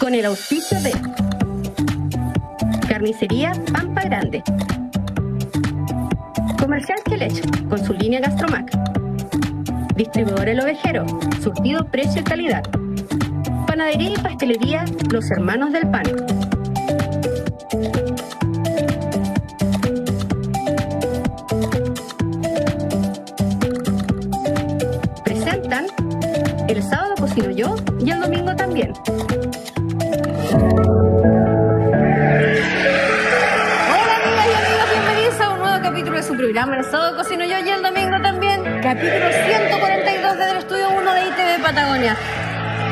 con el auspicio de Carnicería Pampa Grande, Comercial Quelecho, con su línea Gastromac, Distribuidor El Ovejero, surtido, precio y calidad, Panadería y Pastelería Los Hermanos del Pan. Presentan El sábado cocino yo y el domingo también. Capítulo 142 desde el estudio 1 de ITV Patagonia.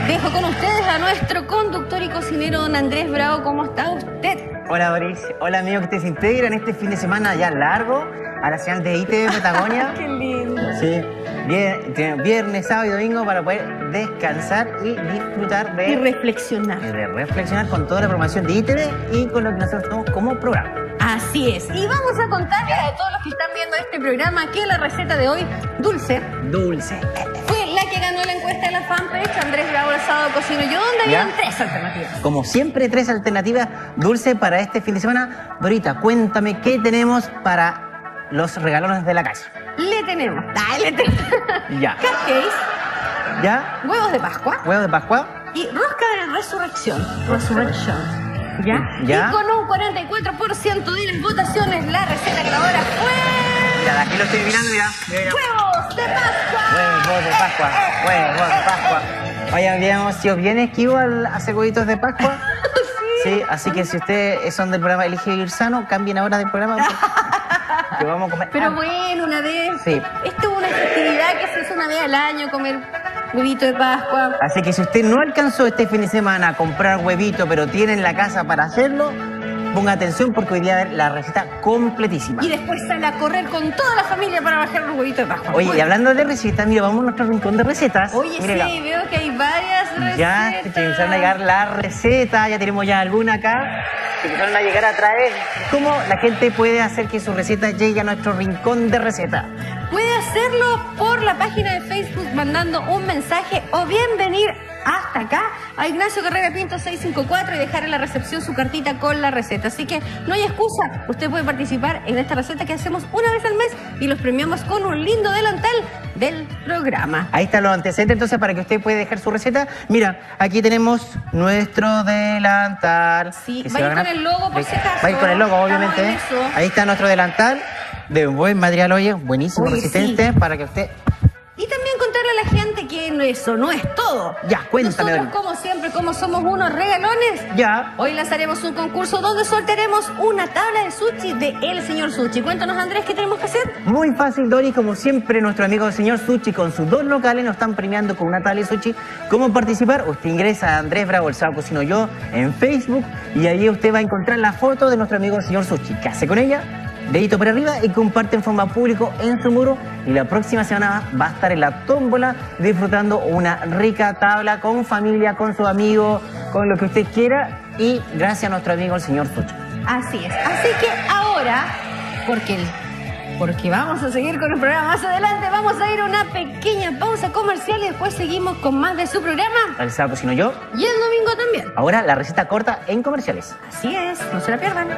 Dejo con ustedes a nuestro conductor y cocinero don Andrés Bravo. ¿Cómo está usted? Hola Boris, hola amigos que te integran este fin de semana ya largo a la señal de ITV Patagonia. Qué lindo. Sí, vier- viernes, sábado y domingo para poder descansar y disfrutar de, Y reflexionar. de reflexionar con toda la programación de ITV y con lo que nosotros tenemos como programa. Así es. Y vamos a contarles a todos los que están viendo este programa que la receta de hoy, dulce, Dulce. fue la que ganó la encuesta de la fanpage Andrés Bravo el sábado cocino yo, donde habían tres alternativas. Como siempre, tres alternativas dulce para este fin de semana. Dorita, cuéntame qué tenemos para los regalones de la casa. Le tenemos, ah, le tenemos Ya. cupcakes, ¿Ya? huevos de Pascua Huevo de Pascua. y rosca de resurrección. Resurrección. ¿Ya? Ya. Y con un 44% de las votaciones, la receta ganadora fue. Ya, aquí lo estoy mirando ya. Mira, mira. ¡Huevos de Pascua! Huevos de Pascua, huevos de Pascua. Oye, habíamos sido bien esquivo al hacer huevitos de Pascua. Sí, así que si ustedes son del programa Elige Vivir Sano, cambien ahora del programa. Que vamos a comer. Pero bueno, una vez. Sí. Esto es una festividad que se hace una vez al año, comer huevito de Pascua. Así que si usted no alcanzó este fin de semana a comprar huevito, pero tiene en la casa para hacerlo, ponga atención porque hoy día va a ver la receta completísima. Y después sale a correr con toda la familia para bajar los huevitos de Pascua. Oye, y hablando de recetas, mira, vamos a nuestro rincón de recetas. Oye, sí, veo que hay varias recetas. Ya se empezaron a llegar las recetas, ya tenemos ya alguna acá. Se empezaron a llegar a traer. ¿Cómo la gente puede hacer que su receta llegue a nuestro rincón de recetas? Puede hacerlo por la página de Facebook mandando un mensaje o bien venir hasta acá a Ignacio Carrera Pinto 654 y dejar en la recepción su cartita con la receta. Así que no hay excusa, usted puede participar en esta receta que hacemos una vez al mes y los premiamos con un lindo delantal del programa. Ahí están los antecedentes, entonces, para que usted pueda dejar su receta. Mira, aquí tenemos nuestro delantal. Sí, va a ir con el logo, por si acaso. Va a ir con el logo, obviamente. Ahí está nuestro delantal de buen material, oye, buenísimo, Oye, resistente, para que usted... Y también contarle a la gente que eso no es todo. Ya, cuéntame, Nosotros, como siempre, como somos unos regalones, Ya. Hoy lanzaremos un concurso donde sortearemos una tabla de sushi de El Señor Sushi. Cuéntanos, Andrés, ¿qué tenemos que hacer? Muy fácil, Dori, como siempre, nuestro amigo el señor Sushi con sus dos locales nos están premiando con una tabla de sushi. ¿Cómo participar? Usted ingresa a Andrés Bravo, el sábado cocino yo, en Facebook y ahí usted va a encontrar la foto de nuestro amigo el señor Sushi. ¿Qué hace con ella? Dedito para arriba y comparte en forma público en su muro. Y la próxima semana va a estar en la tómbola disfrutando una rica tabla con familia, con sus amigos, con lo que usted quiera. Y gracias a nuestro amigo el señor Sushi. Así es. Así que ahora, porque, el- porque vamos a seguir con el programa más adelante, vamos a ir a una pequeña pausa comercial y después seguimos con más de su programa El sábado cocino yo. y el domingo también. Ahora la receta corta en comerciales. Así es, no se la pierdan.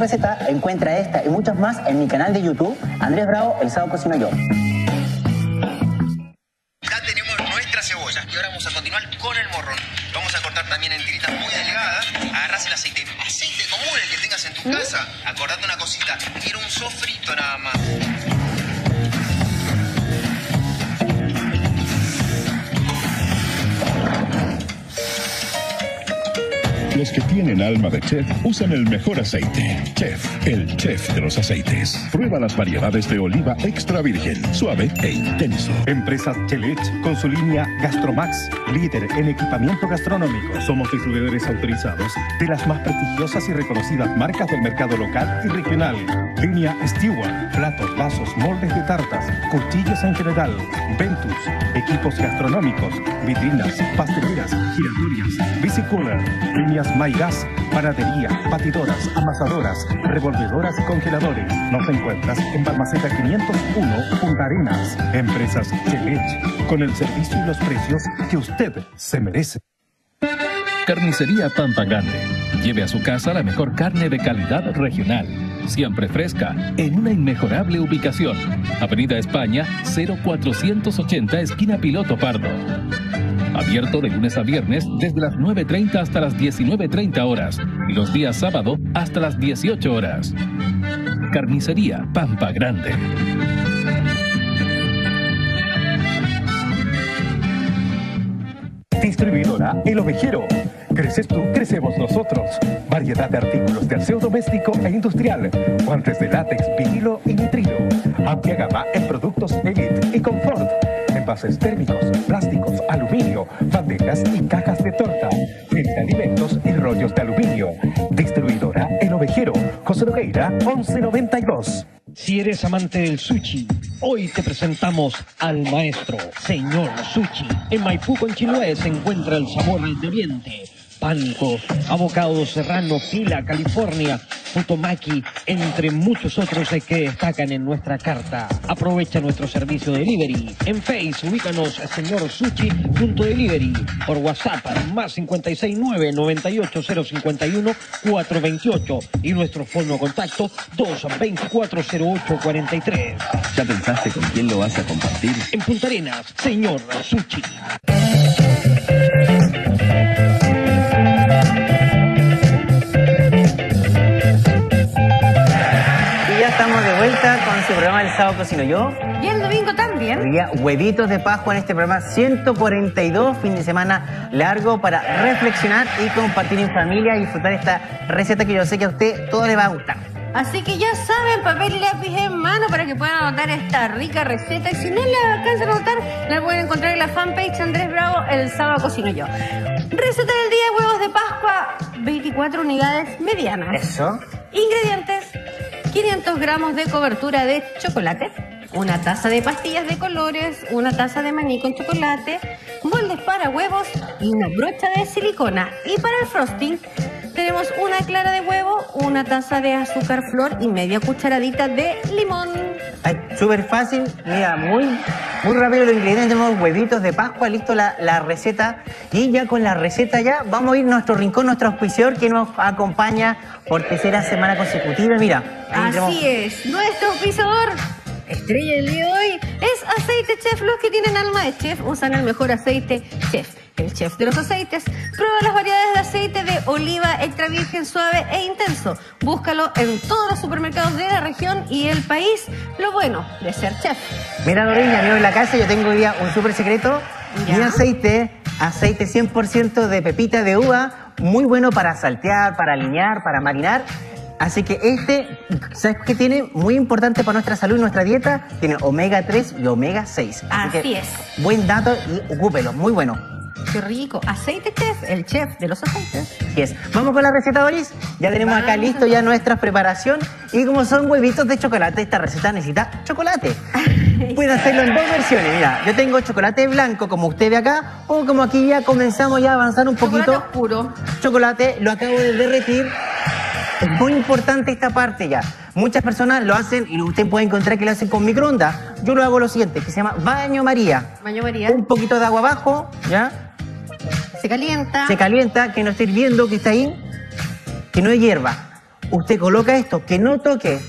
Recetas, encuentra esta y muchas más en mi canal de YouTube, Andrés Bravo, El Sábado Cocino Yo. Alma de chef usan el mejor aceite. Chef, el chef de los aceites. Prueba las variedades de oliva extra virgen, suave e intenso. Empresa Chelech con su línea Gastromax, líder en equipamiento gastronómico. Somos distribuidores autorizados de las más prestigiosas y reconocidas marcas del mercado local y regional. Línea Stewart, platos, vasos, moldes de tartas, cuchillos en general, Ventus, equipos gastronómicos, vitrinas, pasteleras, giratorias, bicicooler, líneas MyGas, panadería, batidoras, amasadoras, revolvedoras y congeladores. Nos encuentras en Balmaceda 501, Punta Arenas. Empresas Chelech, con el servicio y los precios que usted se merece. Carnicería Pampa Grande. Lleve a su casa la mejor carne de calidad regional, siempre fresca, en una inmejorable ubicación. Avenida España, 0480, esquina Piloto Pardo. Abierto de lunes a viernes desde las 9.30 hasta las 19.30 horas y los días sábado hasta las 18 horas. Carnicería Pampa Grande. Distribuidora El Ovejero. Creces tú, crecemos nosotros. Variedad de artículos de aseo doméstico e industrial. Guantes de látex, vinilo y nitrilo. Amplia gama en productos Elite y Confort. Envases térmicos, plásticos, aluminio, bandejas y cajas de torta. De alimentos y rollos de aluminio. Distribuidora El Ovejero. José Nogueira, 1192. Si eres amante del sushi, hoy te presentamos al maestro, señor sushi. En Maipú con Chiloé se encuentra el sabor de Oriente. Pánico, Abocado Serrano, Pila, California, Futomaki, entre muchos otros que destacan en nuestra carta. Aprovecha nuestro servicio de delivery. En Face, ubícanos señor Sushi.delivery. Por WhatsApp, más 569 98051 428 y nuestro fono contacto 2240843. ¿Ya pensaste con quién lo vas a compartir? En Punta Arenas, señor Sushi. Estamos de vuelta con su programa El Sábado Cocino Yo. Y el domingo también. Día, huevitos de Pascua en este programa 142, fin de semana largo para reflexionar y compartir en familia y disfrutar esta receta que yo sé que a usted todo le va a gustar. Así que ya saben, papel y lápiz en mano para que puedan anotar esta rica receta. Y si no la alcanzan a anotar, la pueden encontrar en la fanpage Andrés Bravo el sábado cocino yo. Receta del día, huevos de Pascua, 24 unidades medianas. Eso. Ingredientes, 500 gramos de cobertura de chocolate, una taza de pastillas de colores, una taza de maní con chocolate, moldes para huevos y una brocha de silicona. Y para el frosting tenemos una clara de huevo, una taza de azúcar flor y media cucharadita de limón. Súper fácil, mira, muy, muy rápido los ingredientes. Tenemos huevitos de Pascua, listo la, la receta. Y ya con la receta ya vamos a ir a nuestro rincón, nuestro auspiciador que nos acompaña por tercera semana consecutiva. Mira, tenemos- Así es, nuestro auspiciador estrella del día de hoy es Aceite Chef. Los que tienen alma de chef usan el mejor aceite Chef. El chef de los aceites. Prueba las variedades de aceite de oliva extra virgen suave e intenso. Búscalo en todos los supermercados de la región y el país. Lo bueno de ser chef. Mira, Lorena, amigo en la casa, yo tengo hoy día un súper secreto. Ya. Mi aceite, aceite 100% de pepita de uva, muy bueno para saltear, para alinear, para marinar. Así que este, ¿sabes qué tiene? Muy importante para nuestra salud y nuestra dieta. Tiene omega 3 y omega 6. Así que, es. Buen dato y ocúpelo, muy bueno. Qué rico. Aceite Chef, el chef de los aceites. Así es. Vamos con la receta, Doris. Ya tenemos acá listo ya nuestra preparación. Y como son huevitos de chocolate, esta receta necesita chocolate. Puede hacerlo en dos versiones. Mira, yo tengo chocolate blanco, como usted ve acá, o como aquí ya comenzamos ya a avanzar un poquito. Chocolate oscuro. Chocolate, lo acabo de derretir. Es muy importante esta parte ya. Muchas personas lo hacen y usted puede encontrar que lo hacen con microondas. Yo lo hago lo siguiente, que se llama baño María. Baño María. Un poquito de agua abajo, ¿ya? Se calienta. se calienta, que no esté hirviendo, que está ahí, que no hierva. usted coloca esto, que no toque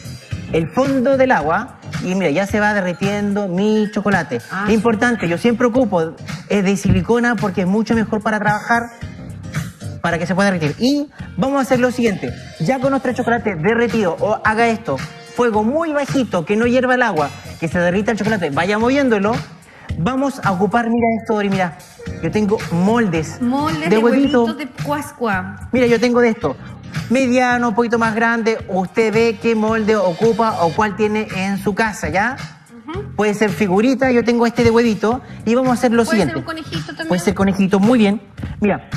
el fondo del agua y mira, ya se va derritiendo mi chocolate. Ah, importante, yo siempre ocupo es de silicona porque es mucho mejor para trabajar para que se pueda derretir. Y vamos a hacer lo siguiente, ya con nuestro chocolate derretido, o haga esto, fuego muy bajito, que no hierva el agua, que se derrita el chocolate, vaya moviéndolo, vamos a ocupar, mira esto, Ori, mira, yo tengo moldes, Moldes de huevito. huevitos de Pascua. Mira, yo tengo de esto. Mediano, un poquito más grande. Usted ve qué molde ocupa o cuál tiene en su casa, ¿ya? Puede ser figurita, yo tengo este de huevito. Y vamos a hacer lo Puede ser siguiente. un conejito también. Puede ser conejito, muy bien. Mira,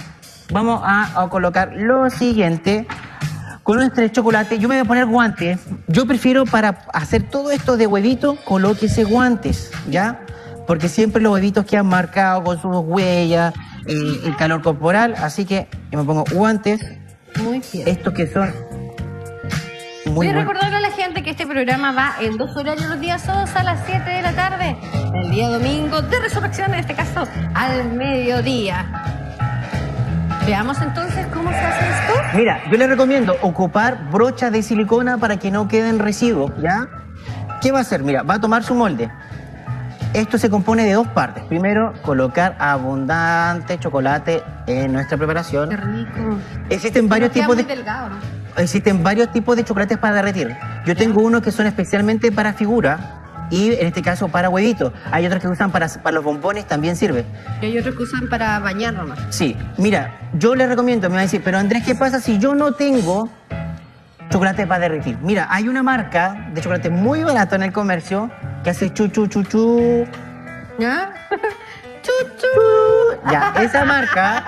vamos a, a colocar lo siguiente. Con nuestro chocolate, yo me voy a poner guantes. Yo prefiero para hacer todo esto de huevito, colóquese guantes, ¿ya? Porque siempre los huevitos quedan marcados con sus huellas, eh, el calor corporal. Así que yo me pongo guantes. Muy bien. Estos que son muy Voy a recordarle a la gente que este programa va en dos horarios los días sábados a las 7 de la tarde. El día domingo de resurrección, en este caso, al mediodía. Veamos entonces cómo se hace esto. Mira, yo le recomiendo ocupar brochas de silicona para que no queden residuos, ¿ya? ¿Qué va a hacer? Mira, va a tomar su molde. Esto se compone de dos partes. Primero, colocar abundante chocolate en nuestra Qué preparación. rico. Existen varios Queda tipos muy de delgado, ¿no? existen varios tipos de chocolates para derretir. Yo tengo unos que son especialmente para figura y en este caso para huevitos. Hay otros que usan para, para los bombones, también sirve. Y hay otros que usan para bañar nomás. Sí, mira, yo le recomiendo, me va a decir, pero Andrés, ¿qué pasa si yo no tengo chocolate para derretir? Mira, hay una marca de chocolate muy barato en el comercio que hace chu chu chu chu. ¿Ya? Chuchu. Ya, esa marca,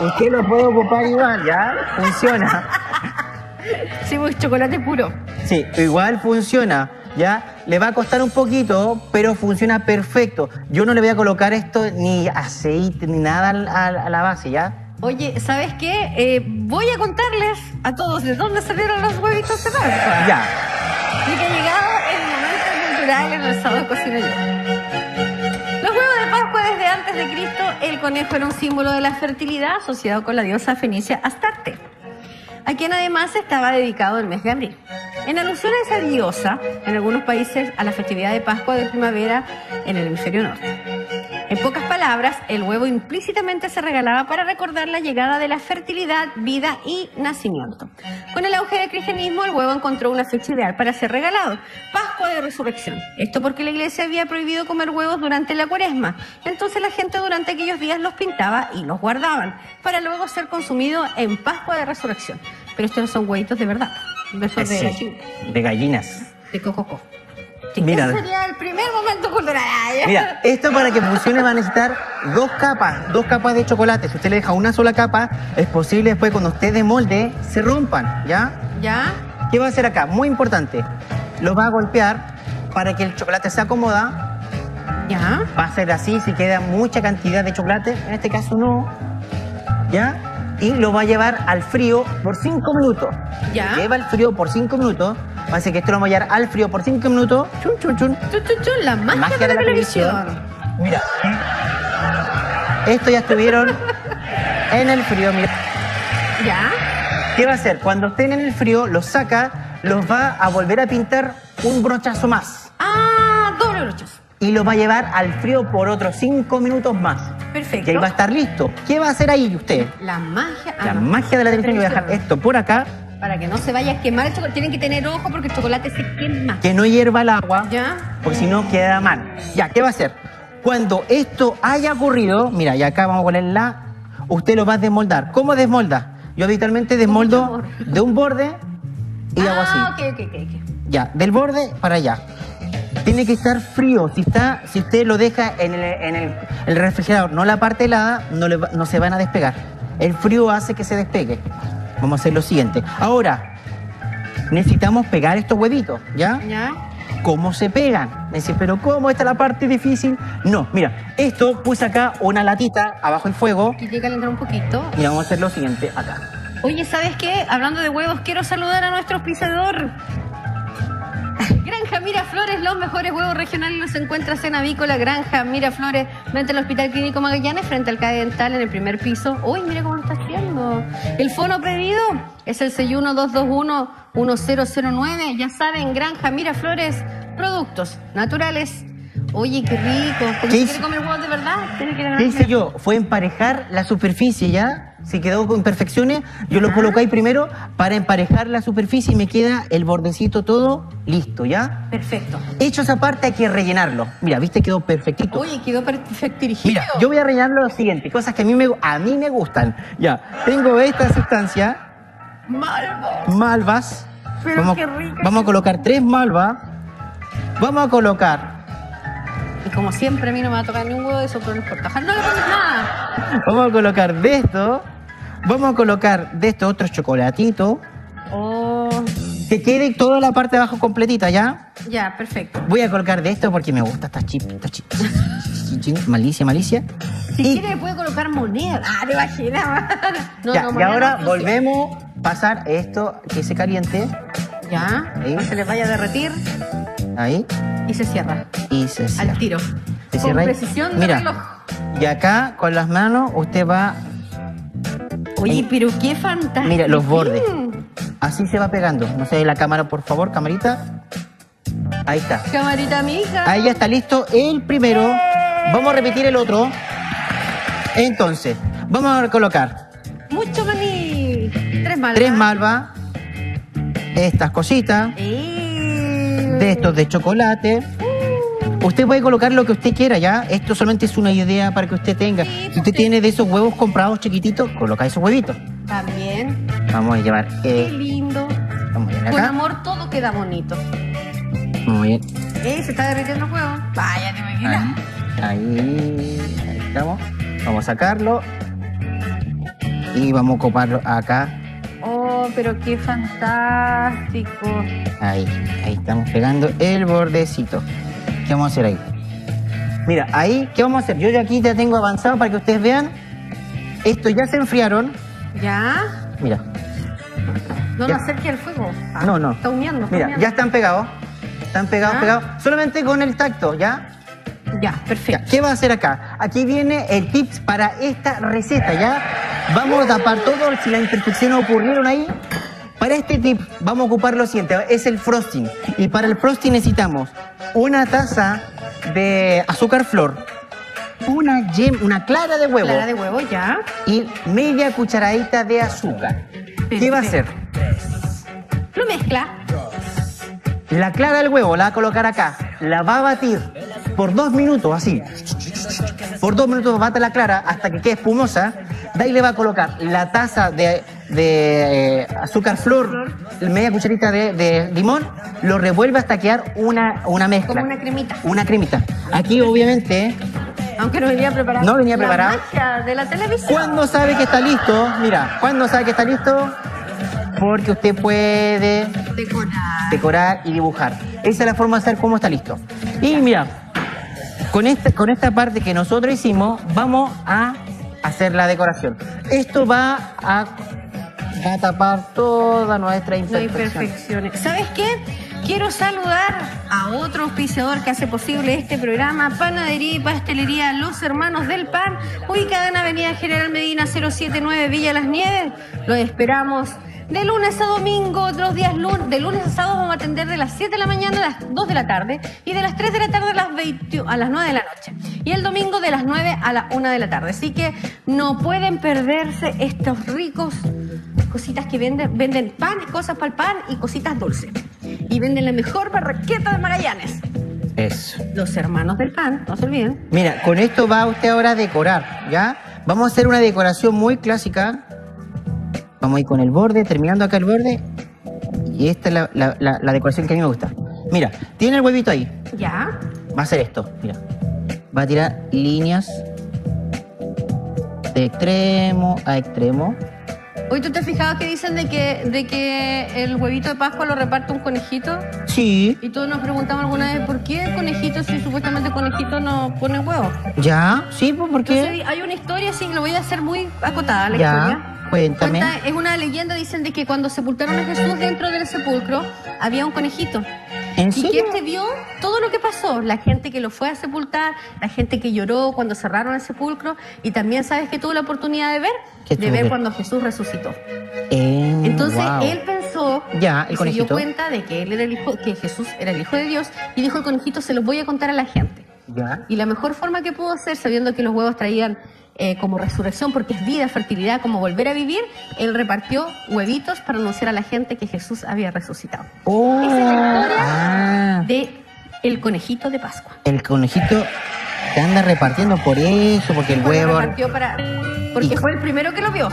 usted lo puede ocupar igual, ¿ya? Funciona. Sí, pues chocolate puro. Sí, igual funciona, ¿ya? Le va a costar un poquito, pero funciona perfecto. Yo no le voy a colocar esto ni aceite ni nada a la base, ¿ya? Oye, ¿sabes qué? Eh, voy a contarles a todos de dónde salieron los huevitos de Pascua. Ya. Y que ha llegado el momento cultural en el sábado cocina yo. Los huevos de Pascua desde antes de Cristo, el conejo era un símbolo de la fertilidad asociado con la diosa fenicia Astarte, a quien además estaba dedicado el mes de abril. En alusión a esa diosa, en algunos países a la festividad de Pascua de primavera en el hemisferio norte. En pocas palabras, el huevo implícitamente se regalaba para recordar la llegada de la fertilidad, vida y nacimiento. Con el auge del cristianismo, el huevo encontró una fecha ideal para ser regalado, Pascua de Resurrección. Esto porque la iglesia había prohibido comer huevos durante la cuaresma. Entonces la gente durante aquellos días los pintaba y los guardaban, para luego ser consumido en Pascua de Resurrección. Pero estos no son huevitos de verdad, de esos de, Sí, gallina, de gallinas. de cococo. Mira. Sería el primer momento cultural. Mira, esto para que funcione va a necesitar dos capas, dos capas de chocolate. Si usted le deja una sola capa, es posible después cuando usted desmolde se rompan, ¿ya? ¿Ya? ¿Qué va a hacer acá? Muy importante. Lo va a golpear para que el chocolate se acomoda. ¿Ya? Va a ser así si queda mucha cantidad de chocolate. En este caso no. ¿Ya? Y lo va a llevar al frío por 5 minutos. ¿Ya? Lleva al frío por 5 minutos. Va a ser que esto lo vamos a llevar al frío por 5 minutos. Chun, chun, chun. Chun, chun, chun, la magia, de la, televisión. Mira. Esto ya estuvieron en el frío. Mira. ¿Ya? ¿Qué va a hacer? Cuando estén en el frío, los saca, los va a volver a pintar un brochazo más. Ah, doble brochazo. Y los va a llevar al frío por otros 5 minutos más. Perfecto. Y ahí va a estar listo. ¿Qué va a hacer ahí usted? La magia. La ah, magia de la televisión. Voy a dejar esto por acá, Para que no se vaya a quemar el chocolate. Tienen que tener ojo porque el chocolate se quema. que no hierva el agua, ¿Ya? porque si no queda mal. Ya, ¿qué va a hacer? Cuando esto haya ocurrido, mira, y acá vamos a ponerla, usted lo va a desmoldar. ¿Cómo desmolda? Yo habitualmente desmoldo de un borde y hago así. Ah, ok, ok, ok. ok. Ya, del borde para allá. Tiene que estar frío. Si está, si usted lo deja en el, en el- el refrigerador, no la parte helada, no, le no se van a despegar. El frío hace que se despegue. Vamos a hacer lo siguiente. Ahora, necesitamos pegar estos huevitos, ¿ya? ¿Ya? ¿Cómo se pegan? Me dice, pero ¿cómo? ¿Esta es la parte difícil? No, mira, esto puse acá una latita abajo el fuego. Aquí tiene que calentar un poquito. Y vamos a hacer lo siguiente acá. Oye, ¿sabes qué? Hablando de huevos, quiero saludar a nuestro auspiciador. Granja Miraflores, los mejores huevos regionales los encuentras en Avícola, Granja Miraflores, frente al Hospital Clínico Magallanes, frente al CAE Dental en el primer piso. Uy, mira cómo lo está haciendo. El fono pedido es el 1009. Ya saben, Granja Miraflores, productos naturales. Oye, qué rico. ¿Cómo ¿Qué se hice? quiere comer huevos de verdad? Tiene que ¿Qué hice yo? Fue emparejar la superficie ya. Si quedó con imperfecciones, yo lo coloqué ahí primero para emparejar la superficie y me queda el bordecito todo listo, ¿ya? Perfecto. Hecho esa parte hay que rellenarlo. Mira, viste, quedó perfectito. Oye, quedó perfecto. Mira, yo voy a rellenar lo siguiente, cosas que a mí me, a mí me gustan. Ya, tengo esta sustancia, Malvo. malvas. Pero vamos, qué rica. vamos a colocar tres malvas. Vamos a colocar, Y como siempre, a mí no me va a tocar ni un huevo de eso, pero no importa. No le pones nada. vamos a colocar de esto. Vamos a colocar de esto otro chocolatito. Oh, Que quede toda la parte de abajo completita, ¿ya? ya, perfecto. Voy a colocar de esto porque me gusta esta chip, esta chip. Malicia, malicia. Si Y- quiere, le puede colocar moneda. Ah, te imaginas. No, ya, no, y ahora no, volvemos a pasar esto que se caliente. Ya, Ahí. se les vaya a derretir Ahí. y se cierra. Y se cierra. Al tiro. Se Con cierra ahí. precisión de Mira, reloj. y acá con las manos usted va, Oye, ahí. pero qué fantástico. Mira, los bordes. Mm. así se va pegando. No sé, la cámara, por favor, camarita. Ahí está. Camarita amiga. Ahí ya está listo el primero. Vamos a repetir el otro. Entonces, vamos a colocar Mucho maní. Tres malvas. tres malvas, estas cositas, Eh. De estos de chocolate. Usted puede colocar lo que usted quiera, ¿ya? Esto solamente es una idea para que usted tenga. Si usted tiene de esos huevos comprados chiquititos, coloca esos huevitos. También. Vamos a llevar. Qué Eh, lindo. vamos a Con amor todo queda bonito. Muy bien. Eh, se está derritiendo el huevo. Vaya, te imaginas. Ahí, ahí estamos. Vamos a sacarlo. Y vamos a coparlo acá. Oh, pero qué fantástico. Ahí, ahí estamos pegando el bordecito. ¿Qué vamos a hacer ahí? Mira, ahí, ¿qué vamos a hacer? Yo ya aquí ya tengo avanzado para que ustedes vean. Estos ya se enfriaron. ¿Ya? Mira, No nos acerque al fuego. Ah, no, no. Está humeando. está Mira, ya están pegados. Están pegados, ¿Ya? pegados. Solamente con el tacto, ¿ya? Ya, Ya, perfecto. ¿Qué va a hacer acá? Aquí viene el tips para esta receta, ¿ya? Vamos a tapar todo si las imperfecciones ocurrieron ahí. Para este tip vamos a ocupar lo siguiente, es el frosting. Y para el frosting necesitamos una taza de azúcar flor, una yem, una clara de huevo Clara de huevo, ya. y media cucharadita de azúcar. ¿Qué va a hacer? Lo mezcla. La clara del huevo la va a colocar acá, la va a batir por dos minutos, así. Por dos minutos bate la clara hasta que quede espumosa. De ahí le va a colocar la taza de, de, eh, azúcar flor, media cucharita de, de limón, lo revuelve hasta quedar una, una mezcla. Como una cremita. Una cremita. Aquí obviamente, Aunque no venía preparado. No venía La preparado. magia de la televisión. ¿cuándo sabe que está listo? Mira, ¿cuándo sabe que está listo? Porque usted puede Decorar. decorar y dibujar. Esa es la forma de hacer cómo está listo. Y mira, con esta, con esta parte que nosotros hicimos, vamos a hacer la decoración. Esto va a, tapar toda nuestra imperfección. perfecciones. ¿Sabes qué? Quiero saludar a otro auspiciador que hace posible este programa, Panadería y Pastelería Los Hermanos del Pan, ubicada en Avenida General Medina 079 Villa Las Nieves. Los esperamos de lunes a domingo, los días lunes, de lunes a sábado vamos a atender de las 7 de la mañana a las 2 de la tarde y de las 3 de la tarde a las, 20 a las 9 de la noche. Y el domingo de las 9 a la 1 de la tarde. Así que no pueden perderse estos ricos cositas que venden, venden pan, cosas para el pan y cositas dulces. Y venden la mejor barraqueta de Magallanes. Eso. Los hermanos del pan, no se olviden. Mira, con esto va usted ahora a decorar, ¿ya? Vamos a hacer una decoración muy clásica. Vamos a ir con el borde, terminando acá el borde. Y esta es la, la- la- la decoración que a mí me gusta. Mira, tiene el huevito ahí. Ya. Va a hacer esto, mira. Va a tirar líneas de extremo a extremo. Hoy tú te has fijado que dicen de que, de que el huevito de Pascua lo reparte un conejito. Sí, Y todos nos preguntamos alguna vez por qué el conejito si supuestamente el conejito no pone huevo. ya, sí, pues porque. Entonces hay una historia, sí, lo voy a hacer muy acotada la Ya, historia. cuéntame. Cuenta- es una leyenda, dicen de que cuando sepultaron a Jesús dentro del sepulcro había un conejito. ¿En Y que este vio todo lo que pasó, la gente que lo fue a sepultar, la gente que lloró cuando cerraron el sepulcro y también sabes que tuvo la oportunidad de ver, ¿Qué de ver que- cuando Jesús resucitó. Eh, Entonces wow. él pensó Ya, el se dio cuenta de que él era el hijo, que Jesús era el hijo de Dios, y dijo el conejito, se los voy a contar a la gente. Ya. Y la mejor forma que pudo hacer, sabiendo que los huevos traían eh, como resurrección, porque es vida, fertilidad, como volver a vivir, él repartió huevitos para anunciar a la gente que Jesús había resucitado. Oh, Esa es la historia ah, de el conejito de Pascua. el conejito se anda repartiendo por eso, porque el Lo huevo... repartió para, porque Y- fue el primero que lo vio.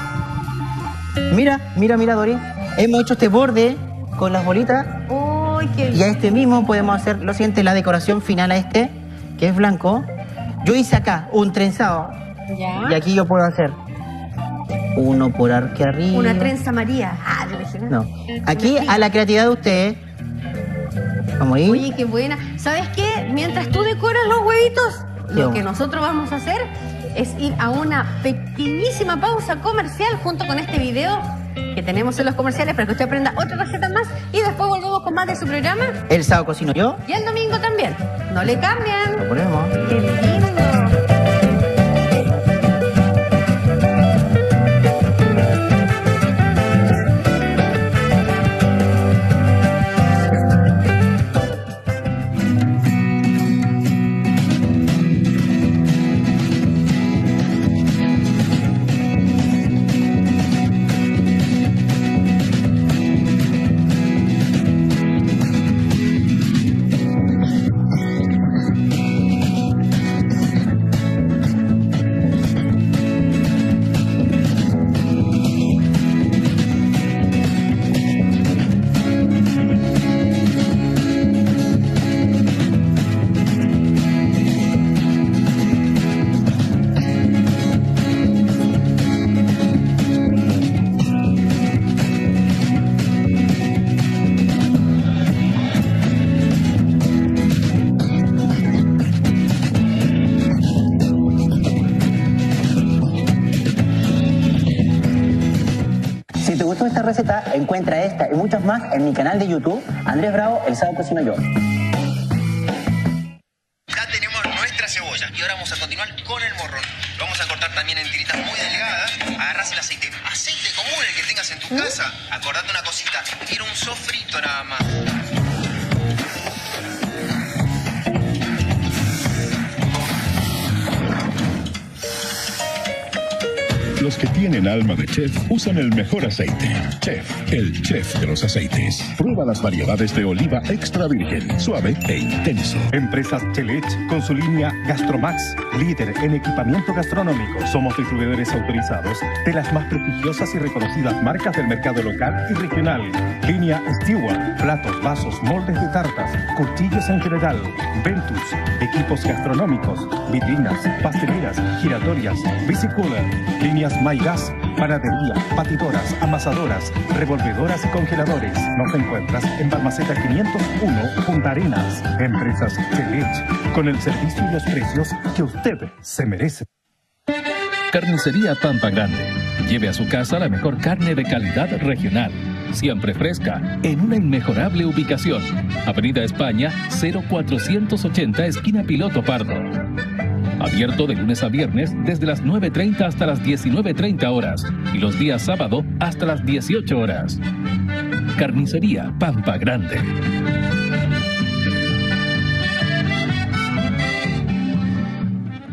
Mira, mira, mira, Dori. Hemos hecho este borde con las bolitas Uy, qué y a este mismo podemos hacer lo siguiente, la decoración final a este, que es blanco. Yo hice acá un trenzado Ya. y aquí yo puedo hacer uno por aquí arriba. Una trenza María. Ah, No. Aquí a la creatividad de ustedes. Vamos ahí. Oye, qué buena. ¿Sabes qué? Mientras tú decoras los huevitos, lo que nosotros vamos a hacer es ir a una pequeñísima pausa comercial junto con este video que tenemos en los comerciales para que usted aprenda otra receta más y después volvemos con más de su programa El sábado cocino yo. y el domingo también. No le Lo cambian. ponemos. ¡Qué lindo! Si te gustó esta receta, encuentra esta y muchas más en mi canal de YouTube, Andrés Bravo, El sábado cocino yo. Ya tenemos nuestra cebolla y ahora vamos a continuar con el morrón. Lo vamos a cortar también en tiritas muy delgadas. Agarras el aceite, aceite común el que tengas en tu casa. Tienen alma de chef usan el mejor aceite. Chef, el chef de los aceites. Prueba las variedades de oliva extra virgen, suave e intenso. Empresas Chelet con su línea Gastromax, líder en equipamiento gastronómico. Somos distribuidores autorizados de las más prestigiosas y reconocidas marcas del mercado local y regional. Línea Stewart, platos, vasos, moldes de tartas, cuchillos en general, Ventus, equipos gastronómicos, vitrinas, pasteleras, giratorias, bicicooler, líneas MyGas, panadería, batidoras, amasadoras, revolvedoras y congeladores. Nos encuentras en Balmaceda 501, Punta Arenas. Empresas Chelet, con el servicio y los precios que usted se merece. Carnicería Pampa Grande. Lleve a su casa la mejor carne de calidad regional. Siempre fresca, en una inmejorable ubicación. Avenida España, 0480, esquina Piloto Pardo. Abierto de lunes a viernes desde las 9.30 hasta las 19.30 horas y los días sábado hasta las 18 horas. Carnicería Pampa Grande.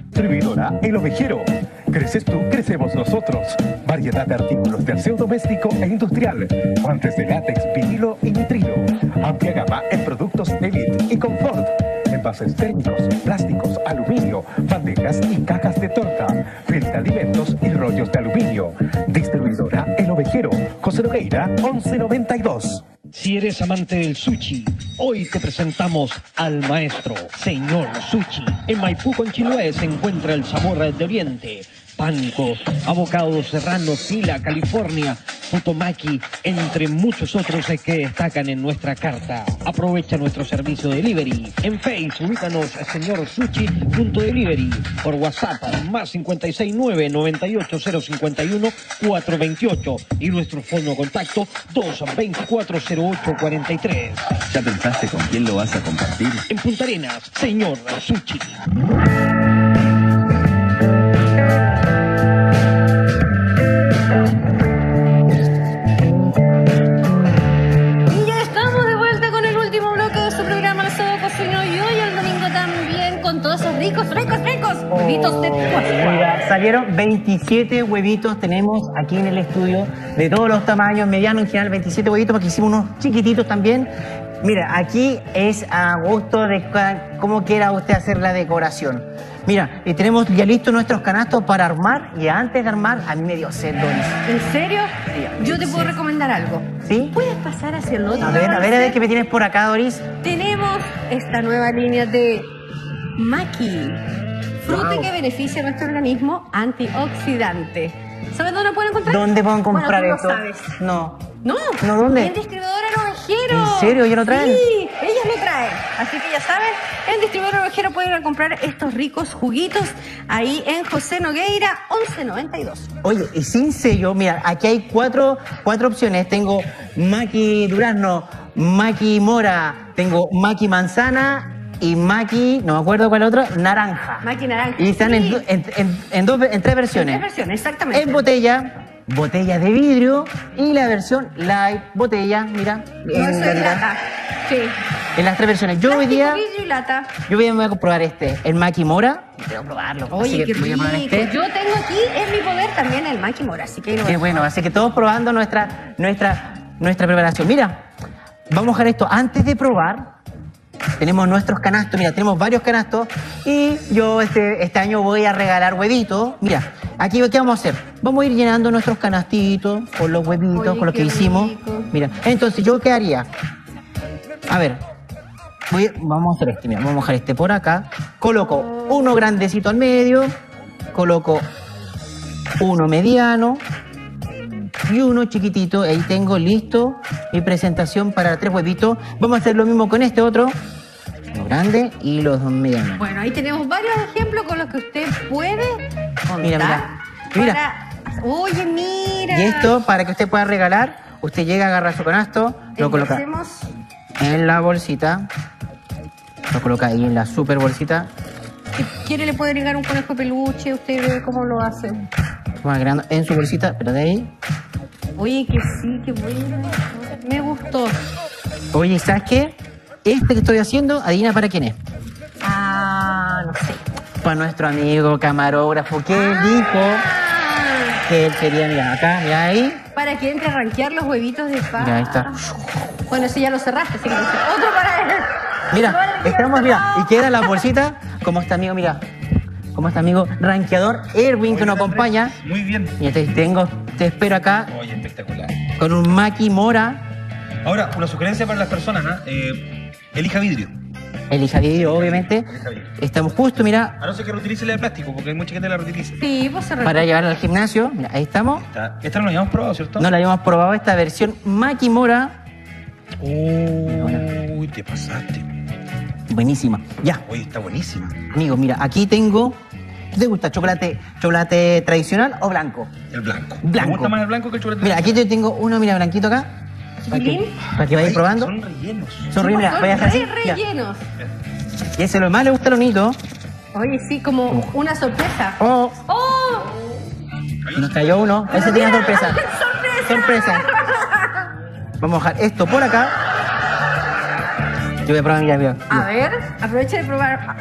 Distribuidora El Ovejero. Creces tú, crecemos nosotros. Variedad de artículos de aseo doméstico e industrial. Guantes de látex, vinilo y nitrilo. Amplia gama en productos Elite y Confort. Envases térmicos, plásticos, aluminio, bandejas y cajas de torta. De alimentos y rollos de aluminio. Distribuidora El Ovejero. José Nogueira, 1192. Si eres amante del sushi, hoy te presentamos al maestro, señor sushi. En Maipú con Chiloé se encuentra el sabor de Oriente. Pánico, Abocado Serrano, Sila, California, Futomaki, entre muchos otros que destacan en nuestra carta. Aprovecha nuestro servicio de delivery. En Facebook, ubícanos señor sushi.delivery. Por WhatsApp, más 569 98051 428 y nuestro fondo de contacto 2240843. ¿Ya pensaste con quién lo vas a compartir? En Punta Arenas, señor Sushi. Con todos esos ricos, ricos, ricos huevitos de Pascua. Mira, salieron 27 huevitos, tenemos aquí en el estudio, de todos los tamaños, mediano en general, 27 huevitos, porque hicimos unos chiquititos también. Mira, aquí es a gusto de cómo quiera usted hacer la decoración. Mira, y tenemos ya listos nuestros canastos para armar, y antes de armar, a mí me dio sed, Doris. ¿En serio? Yo te puedo recomendar algo. ¿Sí? ¿Puedes pasar hacia el otro A ver, a ver, a ver qué me tienes por acá, Doris. Tenemos esta nueva línea de Maki, fruta Wow. que beneficia a nuestro organismo antioxidante. ¿Sabes dónde lo pueden encontrar? ¿Dónde puedo comprar bueno, esto? tú lo sabes. No. No, ¿No, dónde? En distribuidor ovejero. ¿En serio? ¿Ya lo traen? Sí, ellas lo traen. Así que ya saben, en distribuidor ovejero pueden ir a comprar estos ricos juguitos ahí en José Nogueira 1192. Oye, y sin sello, mira, aquí hay cuatro, cuatro opciones. Tengo Maki Durazno, Maki Mora, tengo Maki Manzana y Maki, no me acuerdo cuál otro, Naranja. Maki naranja. Y están en, Sí. en, en- en dos, en tres versiones. Tres versiones, exactamente. En botella, botella de vidrio y la versión light, botella, mira. No, en eso es lata. Sí. En las tres versiones. Yo hoy Plástico, día, vidrio y lata. yo voy a, voy a probar este, el Maki Mora. Quiero probarlo. Oye, que qué voy a rico. probar este. Yo tengo aquí en mi poder también el Maki Mora, así que voy. bueno, así que todos probando nuestra, nuestra, nuestra preparación. Mira, vamos a dejar esto antes de probar. Tenemos nuestros canastos, mira, tenemos varios canastos y yo este, este año voy a regalar huevitos. Mira, aquí ¿qué vamos a hacer? Vamos a ir llenando nuestros canastitos con los huevitos, Oye, con lo que hicimos. Mira, entonces yo qué haría? A ver, voy- vamos a hacer este, mira, vamos a dejar este por acá. Coloco uno grandecito al medio, coloco uno mediano y uno chiquitito. Ahí tengo listo mi presentación para tres huevitos. Vamos a hacer lo mismo con este otro. Uno grande y los dos medianos. Bueno, ahí tenemos varios ejemplos con los que usted puede contar. Mira, mira. Mira. para- Oye, mira. Y esto, para que usted pueda regalar, usted llega, agarra su canasto, lo coloca en la bolsita. Lo coloca ahí en la super bolsita. Si quiere le puede agregar un conejo peluche, usted ve cómo lo hace. Va agregando en su bolsita, pero de ahí. Oye, que sí, que bueno. Me gustó. Oye, ¿sabes qué? Este que estoy haciendo, adivina para quién es. Ah, no sé. Para nuestro amigo camarógrafo, que él dijo Ah, que él quería, mira, acá, mira ahí. para que entre a rankear los huevitos de paz. Mira, ahí está. Bueno, ese ya lo cerraste, así que. Otro para él. Mira, estamos, mira, y queda la bolsita, como este amigo, mira, como este amigo ranqueador Erwin que nos acompaña. Muy bien. Y te tengo, te espero acá Oye, espectacular. con un Maki Mora, Ahora, una sugerencia para las personas, ¿ah? Eh, elija vidrio. elija vidrio, obviamente. Elija vidrio. Estamos justo, mira, A no ser que reutilice la de plástico, porque hay mucha gente que la reutiliza. Sí, pues se para llevarla al gimnasio. Mira, ahí estamos. Esta, esta no la habíamos probado, ¿cierto? No la habíamos probado esta versión Maki Mora. Uy, te pasaste. Buenísima. Ya, Oye, está buenísima. amigos, mira, aquí tengo. ¿Te gusta chocolate, chocolate tradicional o blanco? El blanco. Blanco. Me gusta más el blanco que el chocolate. Mira, aquí yo tengo uno, mira, blanquito acá. Para que, para que vayas Ay, probando. Son rellenos. Son re- mira, Son así. rellenos. Y ese lo más le gusta a los niños. Oye, sí, como una sorpresa. Oh, ¡Oh! nos cayó uno. Ese tiene sorpresa. ¡Sorpresa! Sorpresa. Vamos a dejar esto por acá. Yo voy a probar, mira, mira. A ver, aprovecha de probar.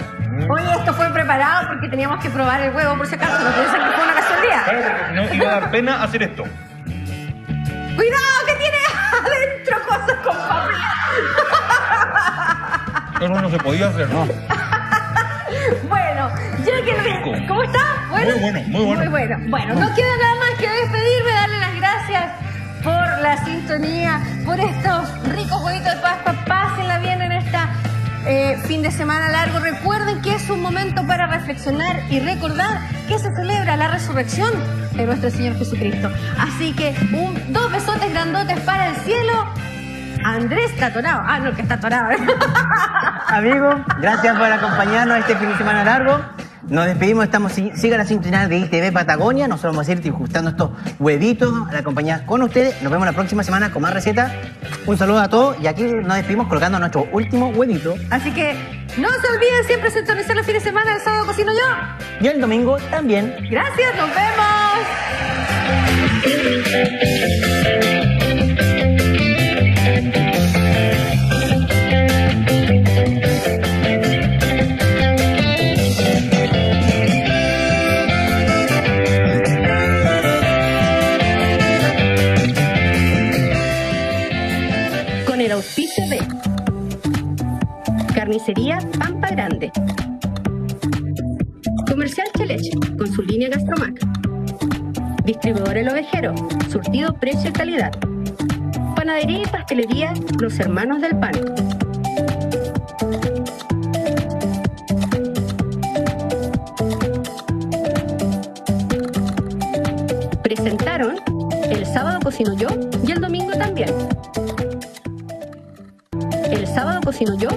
Oye, esto fue preparado porque teníamos que probar el huevo por si acaso. No piensan que fue una casualidad. No iba a dar pena hacer esto. ¡Cuidado que tiene adentro cosas con papel! Eso no se podía hacer. No. Bueno, ya que Rico. ¿Cómo está? Muy bueno, muy bueno. Muy bueno. Bueno, no queda nada más que despedirme, darle las gracias por la sintonía, por estos ricos huevitos de Pascua. Pásenla bien eh, fin de semana largo. Recuerden que es un momento para reflexionar y recordar que se celebra la resurrección de nuestro Señor Jesucristo. Así que un, dos besotes grandotes para el cielo. Andrés está atorado. Ah, no, que está atorado. Amigos, gracias por acompañarnos este fin de semana largo. Nos despedimos, estamos, sigan la sintonía de ITV Patagonia. Nosotros vamos a ir disgustando estos huevitos a la compañía con ustedes. Nos vemos la próxima semana con más recetas. Un saludo a todos y aquí nos despedimos colocando nuestro último huevito. Así que no se olviden siempre sintonizar los fines de semana. El sábado cocino yo. Y el domingo también. Gracias, nos vemos. Carnicería Pampa Grande. Comercial Cheleche, con su línea Gastromac. Distribuidor El Ovejero, surtido, precio y calidad. Panadería y pastelería Los Hermanos del Pan. Presentaron El sábado cocino yo y el domingo también. El sábado cocino yo